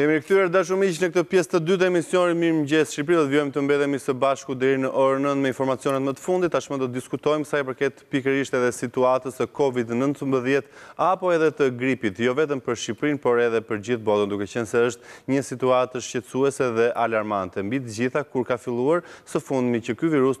Jemi kthyer të dashur miq në këtë pjesë të dytë të emisionit Mirëmëngjes Shqipëri. Do të vijojmë të mbetemi së bashku deri në orën 9 me informacionet më të fundit. Tashmë do të diskutojmë sa i përket pikërisht edhe situatës së COVID-19 apo edhe të gripit, jo vetëm për Shqipërinë, por edhe për gjithë botën, duke qenë se është një situatë shqetësuese dhe alarmante. Mbi të gjitha kur ka filluar së fundmi që ky virus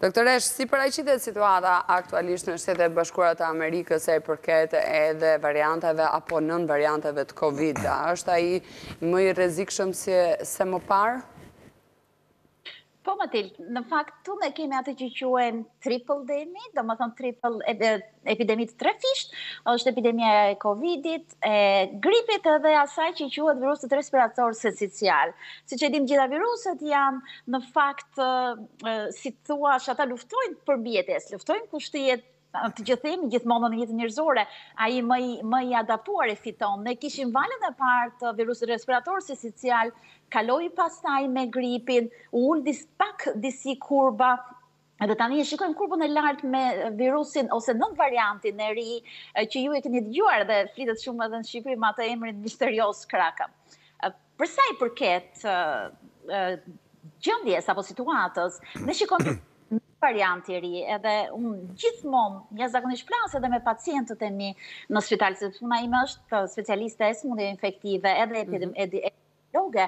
Doktoresh, si paraqitet situata aktualisht në Shtetet e Bashkuara të Amerikës sa i përket edhe varianteve apo nënvarianteve të Covid? A është ai më i rrezikshëm se më parë? Po Matilde, në fakt këtu ne kemi atë që quhet tripledemi, domethënë triple epidemi të trefishtë, është epidemia e Covidit, e gripit edhe asaj që quhet virusit respirator sincicial. Siç e dimë të gjitha viruset janë në fakt, si të thuash, ata luftojnë për mbijetesë, luftojnë kush të jetë, të themi, gjithmonë në jetën njerëzore, ai më i adaptuar e fiton. Ne kishim valën e parë të virusit respirator sincicial, kaloi pastaj me gripin, u ul pak disi kurba, Edhe tani e shikojmë kurbën e lartë me virusin ose nënvariantin e ri që ju e keni dëgjuar dhe flitet shumë edhe në Shqipëri me atë emrin misterioz Kraken. Për sa i përket gjendjes apo situatës, ne shikojmë variantin e ri edhe unë gjithmonë ja zakonisht flas edhe me pacientët e mi në spital sepse puna ime është specialiste e sëmundjeve infektive edhe epidemi Loge,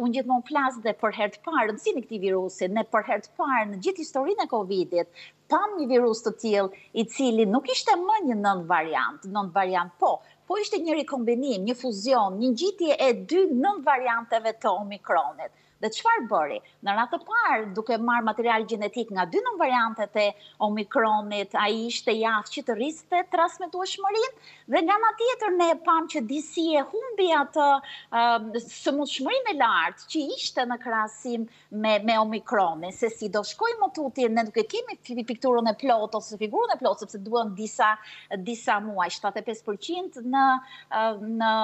unë gjithmonë flas dhe për herë të parë, rëndësinë e këtij virusi, ne për herë të parë në gjithë historinë e Covidit, pamë një virus të tillë i cili nuk ishte më një nënvariant, nënvariant po, po ishte një rikombinim, një fuzion, një ngjitje e dy nënvarianteve të Omikronit. Dhe çfarë bëri? Në radhë të parë, duke marrë material gjenetik nga dy nënvariantet e Omikronit, ai ishte i aftë që të rriste transmetueshmërinë, dhe nga ana tjetër ne pamë që disi e humbi atë sëmundshmërinë e lartë që ishte në krahasim me Omikronin, se si do shkojë më tutje, ne nuk e kemi pikturën e plotë ose figurën e plotë, sepse duhen disa muaj, 75% në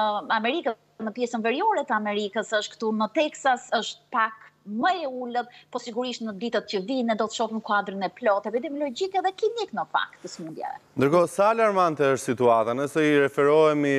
Amerikë, në pjesën veriore të Amerikës është këtu në Teksas është pak më e ulët, po sigurisht në ditët që vijnë ne do të shohim kuadrin e plotë epidemiologjik edhe klinik në fakt të sëmundjeve. Ndërkohë, sa alarmante është situata? Nëse i referohemi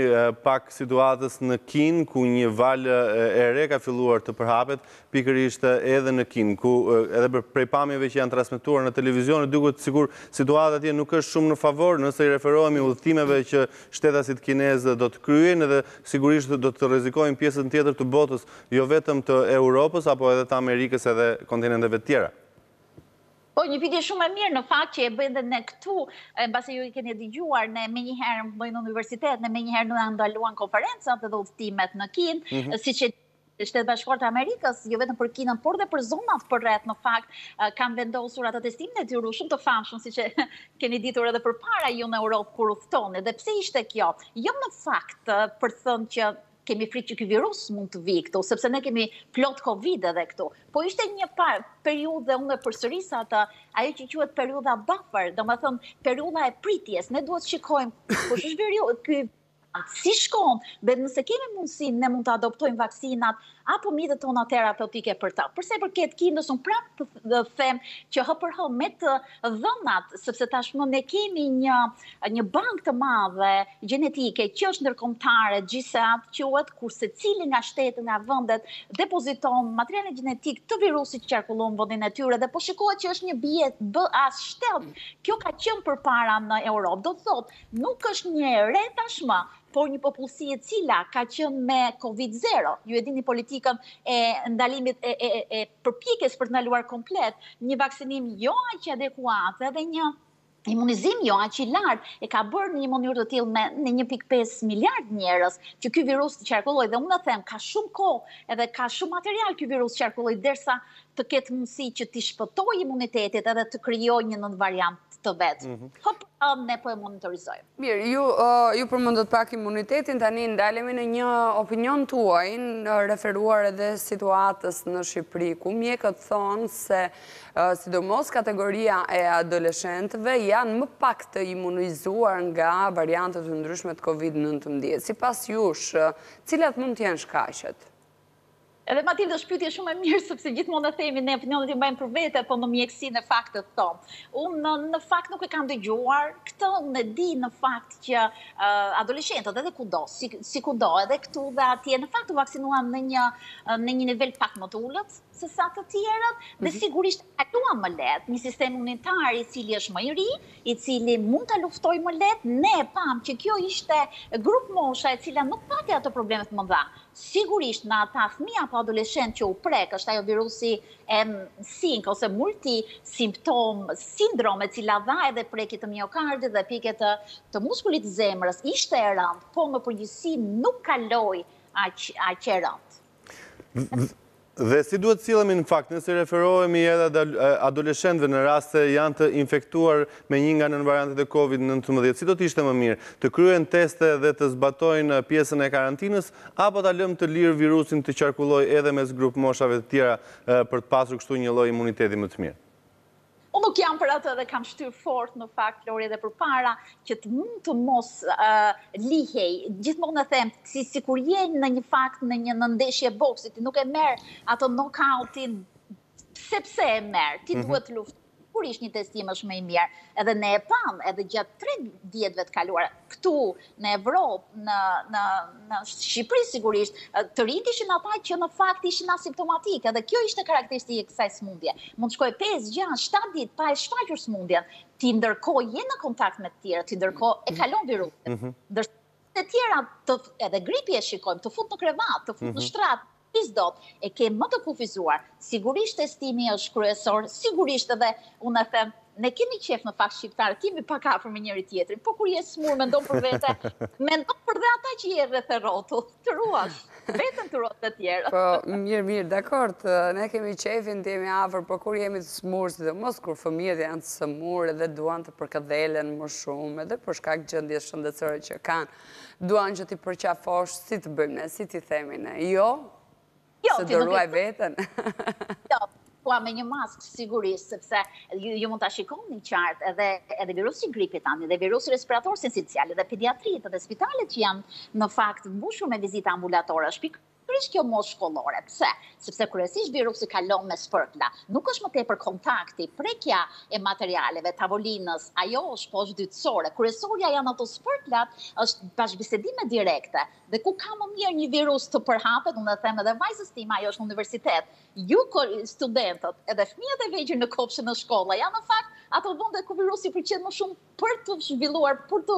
pak situatës në Kinë, ku një valë e re ka filluar të përhapet, Pikërisht, edhe në Kinë, ku edhe prej pamjeve që janë transmetuar në televizionë, duket sikur situata atje nuk është shumë në favor, nëse i referohemi udhëtimeve që shtetasit kinezë do të kryejnë dhe sigurisht do të rrezikojnë pjesën tjetër të botës, jo vetëm të Europës apo edhe të Amerikës edhe kontinenteve të tjera. Po, një pyetje shumë e mirë në fakt që e bëjmë dhe ne këtu, mbase ju i keni dëgjuar, ne menjëherë bëjnë universitet, ne menjëherë na ndaluan konferencat edhe udhëtimet në Kinë, siç e Shtetet e Bashkuara të Amerikës, jo vetëm për Kinën, por dhe për zonat përreth, në fakt, kanë vendosur atë testimin e tyre shumë të famshëm, siç e keni ditur edhe përpara ju në Europë kur udhtoni. Dhe pse ishte kjo? Jo në fakt për të thënë që kemi frikë që ky virus mund të vijë këtu, sepse ne kemi plot Covid edhe këtu. Po ishte një par, periudhë dhe unë e përsëris atë, ajo që quhet periudha buffer, domethënë periudha e pritjes. Ne duhet të shikojmë kush është ky si shkon dhe nëse kemi mundësi ne mund të adoptojmë vaksinat apo mjetet tona terapeutike për ta. Për sa i përket Kinës unë prapë të them që hë për hë me të dhënat, sepse tashmë ne kemi një, një bankë të madhe gjenetike që është ndërkombëtare, GISAID quhet, kur secili nga shtetet nga vendet depoziton materialin gjenetik të virusit që qarkullon në vendin e tyre dhe po shikohet që është një BA BF shtatë, kjo ka qenë përpara në Europë, do të thotë Nuk është një e re tashmë, por një popullsi e cila ka qenë me Covid zero, ju e dini politikën e ndalimit e përpjekjes për të ndaluar komplet, një vaksinim jo aq adekuat edhe një imunizim jo aq i lartë e ka bërë në një mënyrë të tillë me 1.5 miliard njerëz që ky virus të qarkullojë dhe unë them ka shumë kohë edhe ka shumë material ky virus të qarkullojë derisa të ketë mundësi që t'i shpëtojë imunitetit edhe të krijojë një nënvariant të vetin. Mhm. Po um, ne po e monitorizojmë. Mirë, ju, uh, ju përmendët pak imunitetin, tani ndalemi në një opinion tuajin, referuar edhe situatës në Shqipëri, ku mjekët thonë se uh, sidomos kategoria e adoleshentëve janë më pak të imunizuar nga variantet e ndryshme të COVID-19. Sipas jush, uh, cilat mund të jenë shkaqet? Edhe Matilda është pyetje shumë e mirë sepse gjithmonë e themi ne opinionet i mbajmë për vete, po në mjekësi në faktet tona. Unë në fakt nuk e kam dëgjuar këtë, unë e di në fakt që uh, adoleshentët edhe kudo, si, si kudo, edhe këtu dhe atje në fakt u vaksinuan në një në një nivel pak më të ulët se sa të tjerët mm -hmm. dhe mhm. sigurisht e kaluan më lehtë një sistem imunitar i cili është më i ri, i cili mund ta luftojë më lehtë, ne pam që kjo ishte grupmosha e cila nuk pati ato problemet e mëdha. Sigurisht në ata fëmijë apo adoleshentë që u prek, është ajo virusi MIS-C ose multi simptom sindrom e cila dha edhe prekje të miokardit dhe prekje të të muskulit të zemrës, ishte e rëndë, po në përgjithësi nuk kaloi aq aq e rëndë. Dhe si duhet të sillemi në fakt nëse referohemi edhe adoleshentëve në rast se janë të infektuar me një nga nënvariantet e Covid nëntëmbëdhjetë, si do të ishte më mirë, të kryejnë teste dhe të zbatojnë pjesën e karantinës, apo ta lëmë të lirë virusin të qarkullojë edhe mes grupmoshave të tjera për të pasur kështu një lloj imuniteti më të mirë? Unë nuk jam për atë dhe kam shtyrë fort në fakt, Lori, edhe përpara, që të mund të mos lihej. Gjithmonë e them, si, si kur je në një fakt në një ndeshje boksi, ti nuk e merr atë knockoutin, sepse e merr, ti mhm. duhet të luftosh kështu që një testim është më i mirë. Edhe ne e pamë, edhe gjatë tre vjetëve të kaluara, këtu në Evropë, në, në, në Shqipëri sigurisht, të rinjtë ishin ata që në fakt ishin asimptomatikë dhe kjo ishte karakteristikë e kësaj smundje. Mund të shkojë 5, 6, 7 ditë pa e shfaqur smundjen, ti ndërkohë je në kontakt me të tjerë, ti ndërkohë e kalon virusin. Mhm. Ndërsa të tjera, të, edhe gripi e shikojmë, të fut në krevat, të fut mhm në mhm shtrat, Ti s'do e ke më të kufizuar, sigurisht testimi është kryesor, sigurisht edhe unë e them, ne kemi qejf në fakt shqiptarët, jemi pak afër me njëri tjetrin, po kur je smur mendo për vete, mendo për edhe ata që ke rreth e rrotull, të ruash veten, të ruash dhe tjerët. Po, mirë, mirë, dakord, ne kemi qejfin të jemi afër, po kur jemi të smur, sidomos kur fëmijët janë të sëmurë dhe duan të përkëdhelen më shumë, edhe për shkak të gjendjes shëndetësore që kanë, Duan që t'i përqafosh, si të bëjmë ne, si t'i themi ne jo? Jo, ti nuk e... Se do ruaj vetën. Jo, thua me një maskë sigurisht, sepse ju mund ta shikoni qartë edhe edhe virusi i gripit tani dhe virusi respirator sincial dhe pediatritë dhe spitalet që janë në fakt mbushur me vizita ambulatore, është Pikërisht kjo moshë shkollore. Pse? Sepse kryesisht virusi kalon me spërkla. Nuk është më tepër kontakti, prekja e materialeve, tavolinës, ajo është pothuaj dytësore. Kryesorja janë ato spërklat, është bashkëbisedime direkte. Dhe ku ka më mirë një virus të përhapet, unë e them edhe vajzës time, ajo është në universitet. Ju studentët, edhe fëmijët e vegjël në kopshte, në shkolla, janë në fakt ato vende ku virusi pëlqen më shumë për t'u zhvilluar, për të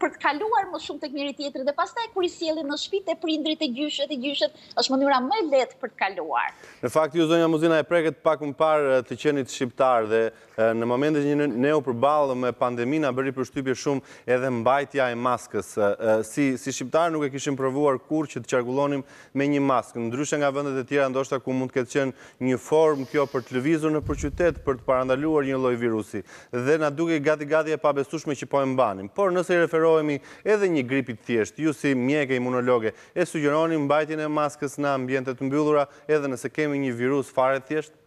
për të kaluar më shumë tek njëri tjetri dhe pastaj kur i sjellin në shtëpi te prindërit e gjyshërit e gjyshet, është mënyra më e lehtë për të kaluar. Në fakt ju zonja Muzina e prekët pak më parë të qenit shqiptar dhe në momentin që ne u përballëm me pandeminë na bëri përshtypje shumë edhe mbajtja e maskës. Si si shqiptar nuk e kishim provuar kurrë që të qarkullonim me një maskë, ndryshe nga vendet e tjera ndoshta ku mund të ketë qenë Një formë kjo për të lëvizur nëpër qytet për të parandaluar një lloj virusi dhe na dukej gati gati e pabesueshme që po e mbanim. Por nëse i referohemi edhe një gripi të thjeshtë, ju si mjeke imunologe e sugjeroni mbajtjen e maskës në ambiente të mbyllura edhe nëse kemi një virus fare të thjeshtë?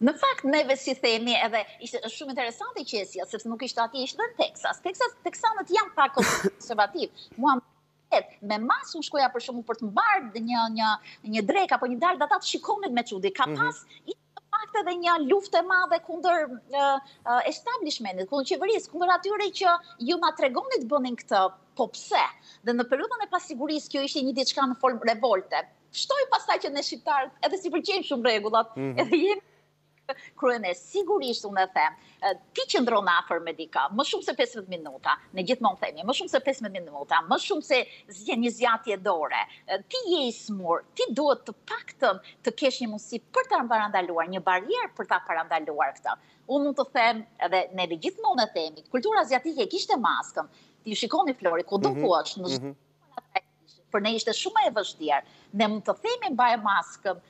Në fakt neve siç themi edhe ishte është shumë interesante që e sjell sepse nuk ishte atje ishte edhe në Teksas. Teksas, teksanët janë pak konservativë. Mua flet me maskë unë shkoja për shembull për të marrë një, një, një drekë apo një darkë dhe ata të shikonin me çudi. Ka mhm. pas mm -hmm. në fakt edhe një luftë e madhe kundër uh, establishmentit, kundër qeverisë, kundër atyre që ju na tregoni të bënim këtë, po pse? Dhe në periudhën e pasigurisë kjo ishte një diçka në formë revolte. Shtoj pastaj që ne shqiptarët edhe s'i përfillim shumë rregullat, mm -hmm. edhe jemi kryeneç sigurisht unë e them, ti qëndron afër me dikë, më shumë se 15 minuta, ne gjithmonë themi, më shumë se 15 minuta, më shumë se zgje një zgjatje dore, ti je i sëmurë, ti duhet të paktën të kesh një mundësi për ta parandaluar, një barrierë për ta parandaluar këtë. Unë mund të them edhe ne gjithmonë e themi, kultura aziatike kishte maskën. Ti shikoni Flori, kudo mm -hmm. ku është, në mm -hmm për ne ishte shumë e vështirë. Ne mund të themi mbaj maskën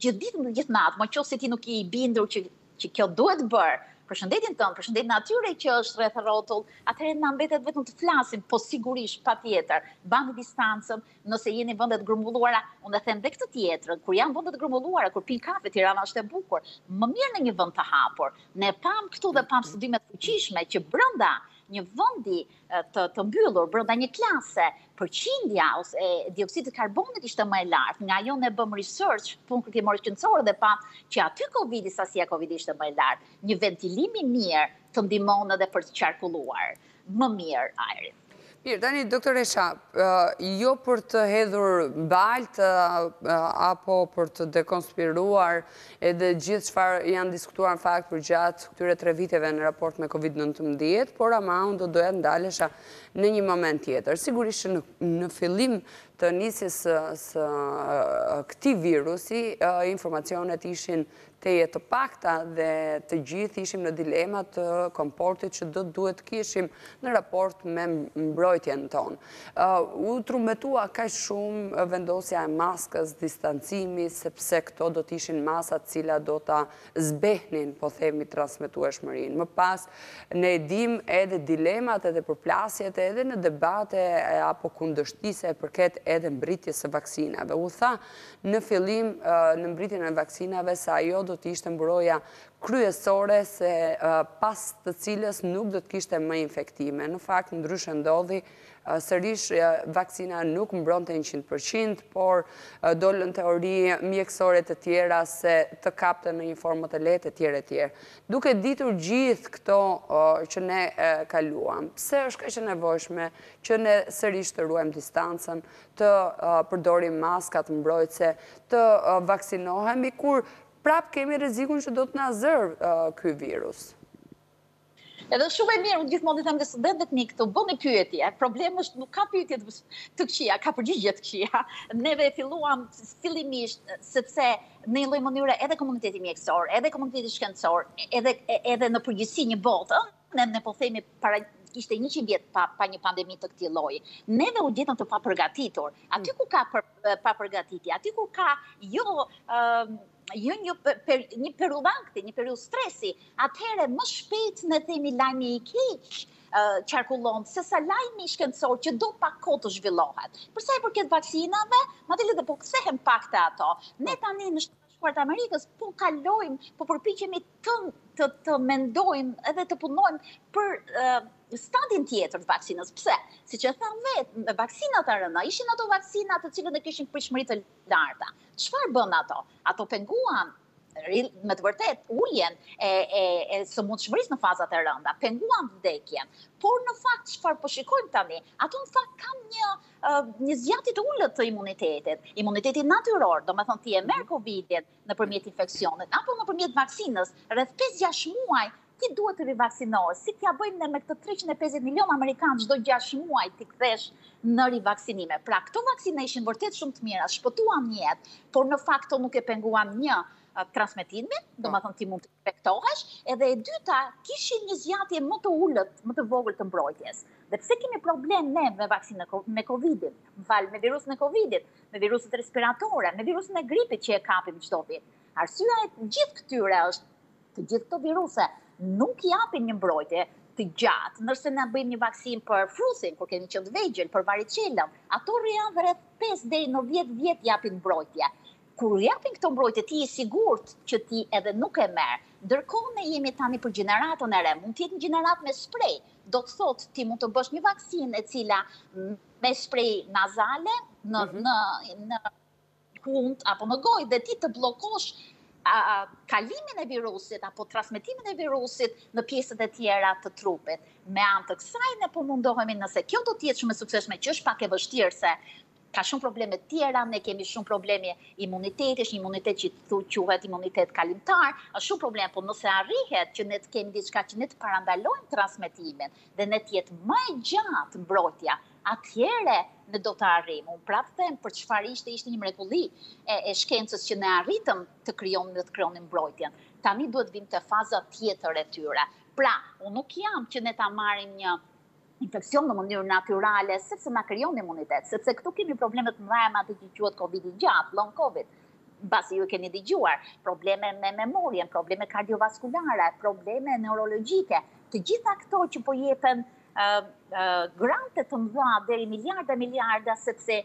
gjithë ditën dhe gjithë natën, në qoftë se ti nuk je i bindur që që kjo duhet bërë për shëndetin tënd, për shëndetin atyre që është rreth rrotull, atëherë na mbetet vetëm të flasim, po sigurisht patjetër, mbani distancën, nëse jeni vende të grumbulluara, unë e them dhe këtë tjetrën, kur janë vende të grumbulluara, kur pin kafe, Tirana është e bukur, më mirë në një vend të hapur. Ne pamë këtu dhe pamë studime të fuqishme që brenda një vendi të të mbyllur brenda një klase, përqindja ose e dioksidit karbonit ishte më e lartë. Nga ajo ne bëmë research, punë kërkimore shkencore dhe pamë që aty Covidi sasia Covidi ishte më e lartë. Një ventilim i mirë të ndihmon edhe për të qarkulluar më mirë ajrin. Mirë, tani doktor Esha, jo për të hedhur baltë apo për të dekonspiruar Edhe gjithë çfarë janë diskutuar në fakt përgjatë këtyre tre viteve në raport me Covid nëntëmbëdhjetë, por ama unë do të doja të ndalesha në një moment tjetër. Sigurisht që në në fillim të nisjes së së këtij virusi, informacionet ishin tejet të pakta dhe të gjithë ishim në dilema të komportit që do të duhet të kishim në raport me mbrojtjen tonë. U trumbetua kaq shumë vendosja e maskës, distancimi, sepse këto do të ishin masa të cilat do ta zbehnin, po themi, transmetueshmërinë. Më pas, ne e dimë edhe dilemat edhe përplasjet edhe në debate apo kundërshti sa i përket edhe mbërritjes së vaksinave. U tha në fillim në mbërritjen e vaksinave se ajo do të ishte mburoja kryesore se pas të cilës nuk do të kishte më infektime. Në fakt, ndryshe ndodhi, sërish vaksina nuk mbronte njëqind për qind, por dolën teori mjekësore të tjera se të kapte në një formë më të lehtë etj etj. Duke ditur gjithë këto që ne kaluam, pse është kaq e nevojshme që ne sërish të ruajmë distancën, të përdorim maskat mbrojtëse, të vaksinohemi kur Prapë kemi rrezikun që do të na zërë ky virus. Edhe shumë e mirë, unë gjithmonë i them dhe studentët e mi këtu, bëni pyetje, problemi është nuk ka pyetje të këqija, ka përgjigje të këqija. Neve e filluam fillimisht, sepse në një lloj mënyre edhe komuniteti mjekësor, edhe komuniteti shkencor, edhe, edhe në përgjithësi në botë, Ne ne po themi pra kishte 100 vjet pa pa një pandemi të këtij lloji. Neve u gjetëm të papërgatitur. Aty mm. ku ka për, papërgatitje, aty ku ka jo uh, jo një per, një periudhë ankthi, një periudhë stresi, atëherë më shpejt ne themi lajmi i keq uh, qarkullon se sa lajmi shkencor që do pak kohë të zhvillohet. Përsa i përket vaksinave, madje edhe po kthehem pak te ato. Ne po. tani në Bashkuar të Amerikës, po kalojmë, po përpiqemi të, të, të mendojmë edhe të punojmë për uh, stadin tjetër të vaksinës. Pse? Siç e thamë vetë, me vaksinat ARN-a, ishin ato vaksinat të cilat ne kishim pritshmëri të larta. Çfarë bënë ato? Ato penguan me të vërtetë uljen e, e, e sëmundshmërisë në fazat e rënda, penguan vdekjen, por në fakt çfarë po shikojmë po tani, ato në fakt kanë një, një zgjatje të ulët të imunitetit, imunitetit natyror, domethënë ti e merr Covidin nëpërmjet infeksionit, apo nëpërmjet vaksinës, rreth 5-6 muaj, ti duhet të rivaksinohesh, si t'ia bëjmë ne me këta 350 milion amerikanë, çdo 6 muaj t'i kthesh në rivaksinime. Pra, këto vaksina ishin vërtet shumë të mira, shpëtuan jetë, por në fakt ato nuk e penguan një transmetimin, domethënë ti mund të infektohesh, edhe e dyta, kishin një zgjatje më të ulët, më të vogël të mbrojtjes. Dhe pse kemi problem ne me vaksinën me Covidin, më fal, me virusin e Covidit, me viruset respiratore, me virusin e gripit që e kapim çdo vit. Arsyeja e gjithë këtyre është të gjithë këto viruse nuk japin një mbrojtje të gjatë. Ndërsa ne bëjmë një vaksinë për fruthin, kur kemi qenë të vegjël, për varicelën, ato rrinë rreth 5 deri në 10 vjet japin mbrojtje. Kur japin këto mbrojtje ti je i sigurt që ti edhe nuk e merr. Ndërkohë ne jemi tani për gjeneratën e re, mund të jetë një gjeneratë me sprej, do të thotë ti mund të bësh një vaksinë e cila me sprej nazale në mhm. në në hund apo në gojë dhe ti të bllokosh kalimin e virusit apo transmetimin e virusit në pjesët e tjera të trupit. Me anë të kësaj ne po mundohemi nëse kjo do të jetë shumë e suksesshme që është pak e vështirë se ka shumë probleme të tjera, ne kemi shumë probleme imuniteti, është një imunitet që thu quhet imunitet kalimtar, është shumë probleme, po nëse arrihet që ne të kemi diçka që ne të parandalojmë transmetimin dhe ne të jetë më e gjatë mbrojtja, atëhere ne do ta arrijmë. Unë prapë them për çfarë ishte, ishte një mrekulli e, e shkencës që ne arritëm të krijonim dhe të krijonim mbrojtjen. Tani duhet të vijmë te faza tjetër e tyre. Pra, unë nuk jam që ne ta marrim një infeksion në mënyrë natyrale, sepse na krijon imunitet, sepse këtu kemi probleme të mëdha me atë që quhet Covid i gjatë, long Covid, mbasi ju e keni dëgjuar, probleme me memorien, probleme kardiovaskulare, probleme neurologjike, të gjitha këto që po jepen grante të mëdha deri miliarda miliarda sepse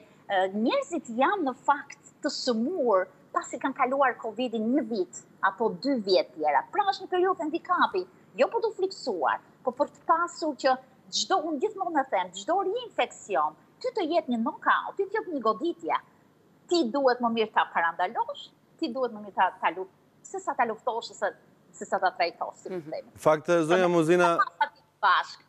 njerëzit janë në fakt të sëmurë pasi kanë kaluar Covid-in një vit apo dy vjet e tjera. Pra është një periudhë handikapi, jo për të frikësuar, Po për të pasur që çdo unë gjithmonë e them, çdo reinfeksion, ty të jep një knockout, ty të jep një goditje. Ti duhet më mirë ta parandalosh, ti duhet më mirë ta ta luft, se sa ta luftosh ose se sa ta trajtosh, si mm -hmm. Në fakt zonja Muzina bashk.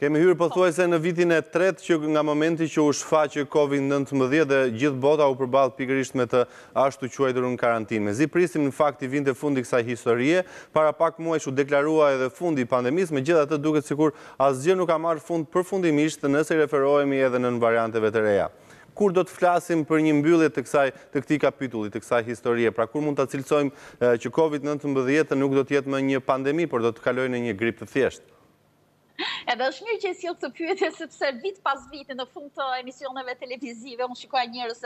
Kemi hyrë pothuajse në vitin e tretë që nga momenti që u shfaq COVID-19 dhe gjithë bota u përball pikërisht me të ashtuquajturën karantinë. Mezi prisnim në fakt t'i vinte fundi kësaj historie, para pak muajsh u deklarua edhe fundi i pandemisë, megjithatë duket sikur asgjë nuk ka marrë fund përfundimisht nëse i referohemi edhe nënvarianteve të reja. Kur do të flasim për një mbyllje të kësaj të këtij kapitulli, të kësaj historie, pra kur mund ta cilësojmë që Covid nëntëmbëdhjetë nuk do të jetë më një pandemi, por do të kalojë në një grip të thjeshtë? Edhe është mirë që e sjell këtë pyetje sepse vit pas viti në fund të emisioneve televizive unë shikoja njerëz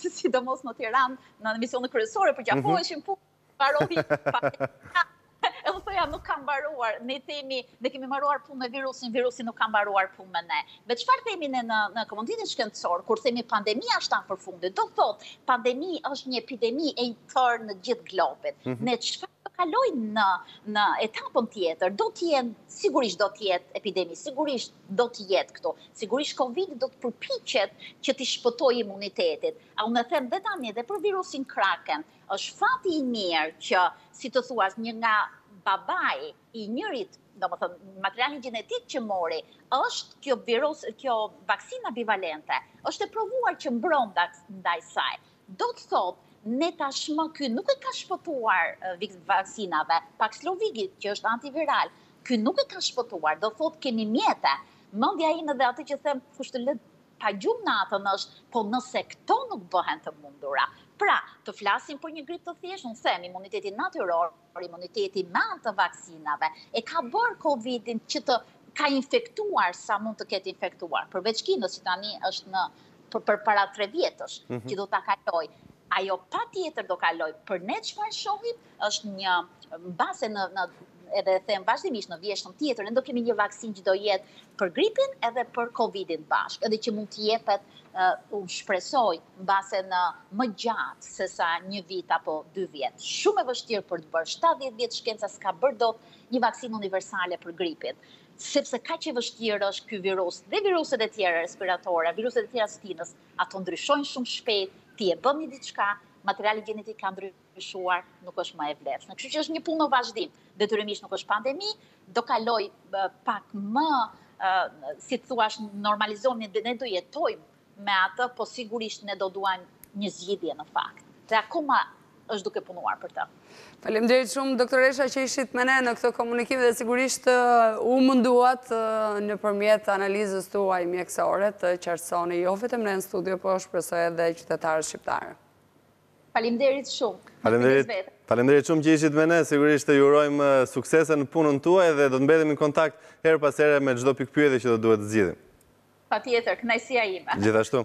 se sidomos në Tiranë në emisione kryesore për gjatë kohësh mhm. po mbaroi Edhe thoja nuk ka mbaruar, ne themi, ne kemi mbaruar punë me virusin, virusi nuk ka mbaruar punë me ne. Dhe çfarë themi ne në në komunitetin shkencor, kur themi pandemia është tani drejt fundit, do të thotë pandemi është një epidemi e tërë në gjithë globin. Mhm. Ne çfarë të kalojë në në etapën tjetër. Do të jenë, sigurisht do të jetë epidemi, sigurisht do të jetë këtu. Sigurisht Covidi do të përpiqet që t'i shpëtojë imunitetit. A unë e them dhe tani dhe për virusin Kraken, është fati i mirë që, si të thua, një nga babai i njërit, domethënë materiali gjenetik që mori, është kjo virus, kjo vaksina bivalente. Është e provuar që mbron ndaj saj. Do të thotë, ne tashmë ky nuk i ka shpëtuar vaksinave, Paxlovidit që është antiviral, ky nuk i ka shpëtuar, do thotë kemi mjete. Mendja ime dhe atë që them çfarë të lë pa gjumë natën është, po nëse këto nuk bëhen të mundura. Pra, të flasim për një grip të thjeshtë, unë them imuniteti natyror, por imuniteti me anë të vaksinave e ka bërë Covidin që të ka infektuar sa mund të ketë infektuar, përveç Kinës që tani është në për para tre vjetësh, mhm. që do ta kalojë. Ajo patjetër do kalojë, për ne çfarë shohim, është një, mbase në, në edhe them vazhdimisht në vjeshtën tjetër, ne do kemi një vaksinë që do jetë për gripin edhe për Covidin bashkë, edhe që mund të jepet, uh, unë shpresoj, mbase më gjatë se sa një vit apo dy vjet. Shumë e vështirë për të bërë. Shtatëdhjetë vjet shkenca s'ka bërë dot një vaksinë universale për gripin. Sepse kaq i vështirë është ky virus dhe viruset e tjera respiratore, viruset e tjera të stinës, ato ndryshojnë shumë shpejt, ti e bën një diçka, materiali gjenetik ka ndryshuar, nuk është më e vlefshme. Kështu që është një punë në vazhdim. Detyrimisht nuk është pandemi, do kalojë pak më, si të thuash, normalizohemi dhe ne do jetojmë me atë, po sigurisht ne do duajmë një zgjidhje në fakt. Dhe akoma është duke punuar për të. Faleminderit shumë, doktoresha që ishit me ne në këtë komunikim dhe sigurisht u munduat nëpërmjet analizës tuaj mjekësore të qartësoni jo vetëm ne në studio, po shpresoj edhe qytetarët shqiptarë. Faleminderit shumë. Faleminderit. Faleminderit shumë që ishit me ne. Sigurisht ju urojmë suksese në punën tuaj dhe do të mbetemi në kontakt herë pas here me çdo pikëpyetje që do duhet të zgjidhim. Patjetër, kënaqësia ime. Gjithashtu.